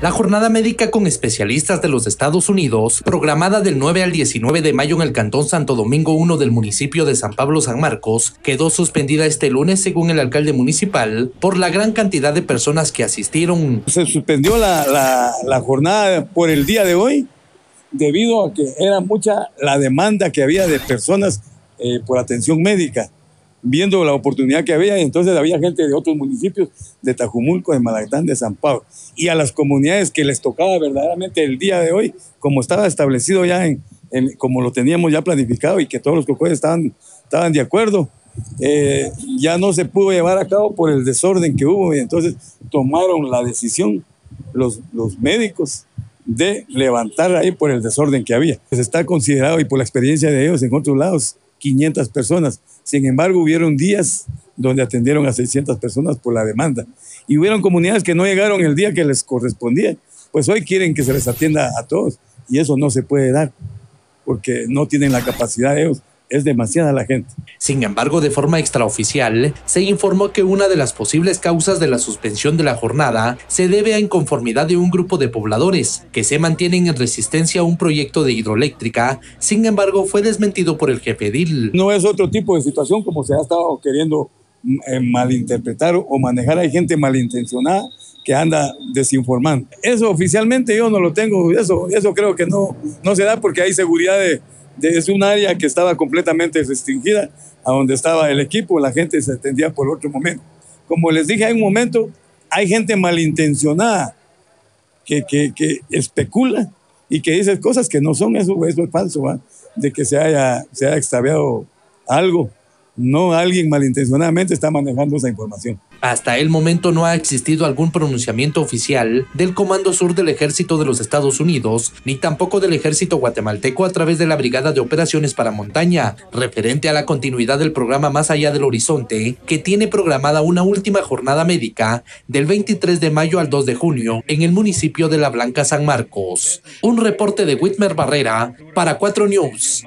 La jornada médica con especialistas de los Estados Unidos, programada del 9 al 19 de mayo en el Cantón Santo Domingo 1 del municipio de San Pablo San Marcos, quedó suspendida este lunes según el alcalde municipal por la gran cantidad de personas que asistieron. Se suspendió la, jornada por el día de hoy debido a que era mucha la demanda que había de personas eh, por atención médica viendo la oportunidad que había, y entonces había gente de otros municipios, de Tajumulco, de Malactán, de San Pablo, y a las comunidades que les tocaba verdaderamente el día de hoy, como estaba establecido ya en, como lo teníamos ya planificado y que todos los cocodes estaban, estaban de acuerdo, eh, ya no se pudo llevar a cabo por el desorden que hubo, y entonces tomaron la decisión los, los médicos de levantar ahí por el desorden que había. Pues está considerado y por la experiencia de ellos en otros lados, 500 personas. Sin embargo, hubieron días donde atendieron a 600 personas por la demanda. Y hubieron comunidades que no llegaron el día que les correspondía. Pues hoy quieren que se les atienda a todos. Y eso no se puede dar, porque no tienen la capacidad de ellos es demasiada la gente. Sin embargo, de forma extraoficial, se informó que una de las posibles causas de la suspensión de la jornada se debe a inconformidad de un grupo de pobladores que se mantienen en resistencia a un proyecto de hidroeléctrica. Sin embargo, fue desmentido por el jefe DIL. No es otro tipo de situación como se ha estado queriendo eh, malinterpretar o manejar. Hay gente malintencionada que anda desinformando. Eso oficialmente yo no lo tengo, eso, eso creo que no, no se da porque hay seguridad de, es un área que estaba completamente restringida a donde estaba el equipo, la gente se atendía por otro momento. Como les dije, hay un momento, hay gente malintencionada que, que, que especula y que dice cosas que no son, eso, eso es falso, de que se haya, se haya extraviado algo no alguien malintencionadamente está manejando esa información. Hasta el momento no ha existido algún pronunciamiento oficial del Comando Sur del Ejército de los Estados Unidos, ni tampoco del Ejército guatemalteco a través de la Brigada de Operaciones para Montaña, referente a la continuidad del programa Más Allá del Horizonte, que tiene programada una última jornada médica del 23 de mayo al 2 de junio en el municipio de La Blanca San Marcos. Un reporte de Whitmer Barrera para 4 News.